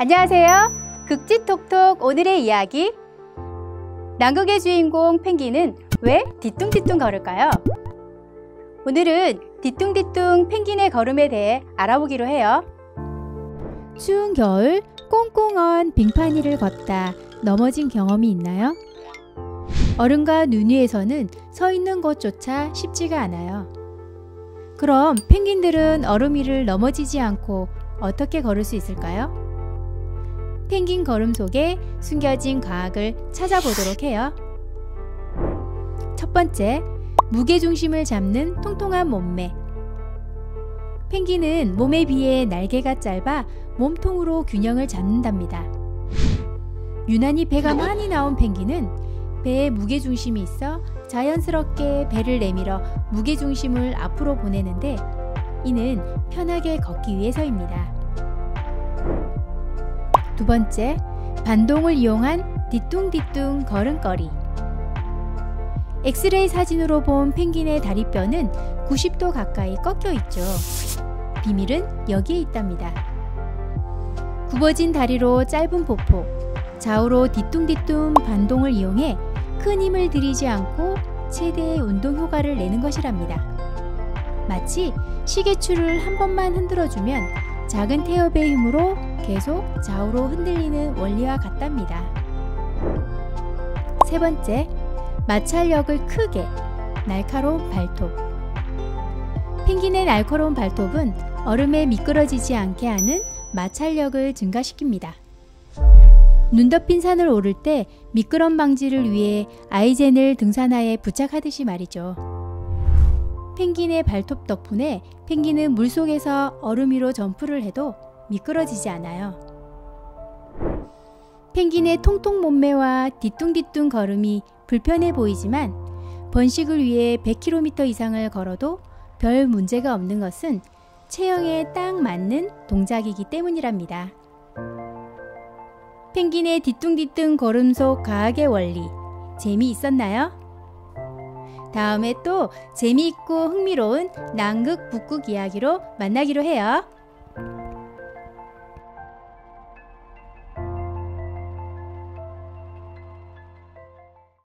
안녕하세요. 극지톡톡 오늘의 이야기. 남극의 주인공 펭귄은 왜 뒤뚱뒤뚱 걸을까요? 오늘은 뒤뚱뒤뚱 펭귄의 걸음에 대해 알아보기로 해요. 추운 겨울 꽁꽁언 빙판 위를 걷다 넘어진 경험이 있나요? 얼음과 눈 위에서는 서 있는 것조차 쉽지가 않아요. 그럼 펭귄들은 얼음 위를 넘어지지 않고 어떻게 걸을 수 있을까요? 펭귄 걸음 속에 숨겨진 과학을 찾아보도록 해요. 첫 번째, 무게중심을 잡는 통통한 몸매. 펭귄은 몸에 비해 날개가 짧아 몸통으로 균형을 잡는답니다. 유난히 배가 많이 나온 펭귄은 배에 무게중심이 있어 자연스럽게 배를 내밀어 무게중심을 앞으로 보내는데 이는 편하게 걷기 위해서입니다. 두 번째, 반동을 이용한 뒤뚱뒤뚱 걸음걸이. 엑스레이 사진으로 본 펭귄의 다리뼈는 90도 가까이 꺾여 있죠. 비밀은 여기에 있답니다. 굽어진 다리로 짧은 보폭, 좌우로 뒤뚱뒤뚱 반동을 이용해 큰 힘을 들이지 않고 최대의 운동 효과를 내는 것이랍니다. 마치 시계추를 한 번만 흔들어주면 작은 태엽의 힘으로 계속 좌우로 흔들리는 원리와 같답니다. 세 번째, 마찰력을 크게 날카로운 발톱. 펭귄의 날카로운 발톱은 얼음에 미끄러지지 않게 하는 마찰력을 증가시킵니다. 눈 덮인 산을 오를 때 미끄럼 방지를 위해 아이젠을 등산화에 부착하듯이 말이죠. 펭귄의 발톱 덕분에 펭귄은 물속에서 얼음 위로 점프를 해도 미끄러지지 않아요. 펭귄의 통통 몸매와 뒤뚱뒤뚱 걸음이 불편해 보이지만 번식을 위해 100km 이상을 걸어도 별 문제가 없는 것은 체형에 딱 맞는 동작이기 때문이랍니다. 펭귄의 뒤뚱뒤뚱 걸음 속 과학의 원리 재미있었나요? 다음에 또 재미있고 흥미로운 남극 북극 이야기로 만나기로 해요.